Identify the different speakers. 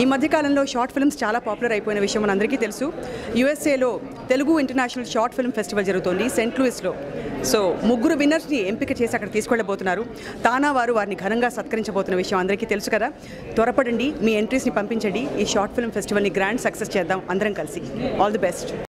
Speaker 1: ఈ మధ్యకాలంలో short films చాలా పాపులర్ అయిపోయిన విషయం మనందరికీ తెలుసు. యుఎస్ఏలో Telugu international short film festival జరుగుతోంది సెంట్ లూయిస్లో. సో ముగ్గురు విన్నర్స్ని ఎంపిక చేసి అక్కడ తీసుకెళ్ళబోతున్నారు. తానా వారు వారిని ఘనంగా సత్కరించబోతున్న విషయం అందరికీ తెలుసు కదా. త్వరపడండి మీ ఎంట్రీస్ని పంపించండి. ఈ షార్ట్ ఫిల్మ్ ఫెస్టివల్ని గ్రాండ్ సక్సెస్ చేద్దాం. అందరం కలిసి. All the best.